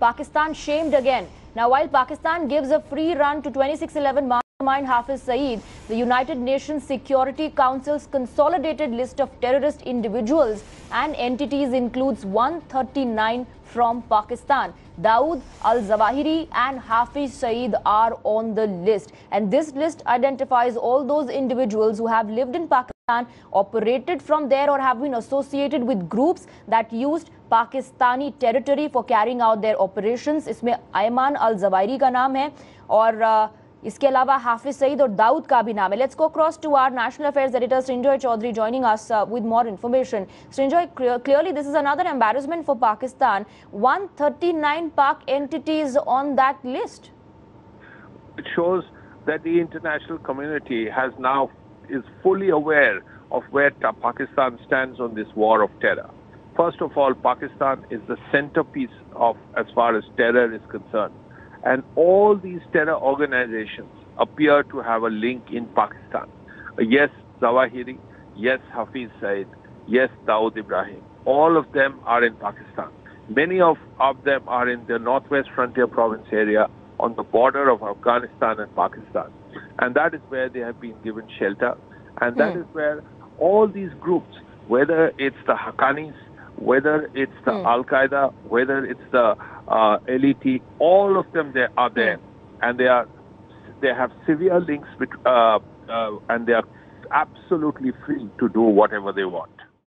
Pakistan shamed again. Now, while Pakistan gives a free run to 2611 mastermind Hafiz Saeed, the United Nations Security Council's consolidated list of terrorist individuals and entities includes 139 from Pakistan. Dawood al-Zawahiri and Hafiz Saeed are on the list. And this list identifies all those individuals who have lived in Pakistan operated from there or have been associated with groups that used Pakistani territory for carrying out their operations इसमें ayman अल Zawahiri का नाम है और इसके अलावा हाफिज सईद और दाऊद का भी नाम है let's go cross to our national affairs editor Srinjoy Chaudhary joining us uh, with more information. Srinjoy, clearly this is another embarrassment for Pakistan. 139 Pak entities on that list. It shows that the international community has now is fully aware of where Pakistan stands on this war of terror. First of all, Pakistan is the centerpiece of as far as terror is concerned. And all these terror organizations appear to have a link in Pakistan. Yes, Zawahiri, yes, Hafiz Saeed, yes, Dawood Ibrahim. All of them are in Pakistan. Many of, of them are in the Northwest Frontier Province area on the border of Afghanistan and Pakistan. And that is where they have been given shelter. And that mm. is where all these groups, whether it's the Haqqanis, whether it's the mm. Al Qaeda, whether it's the uh, LET, all of them they are there, mm. and they are they have severe links, with, uh, uh, and they are absolutely free to do whatever they want.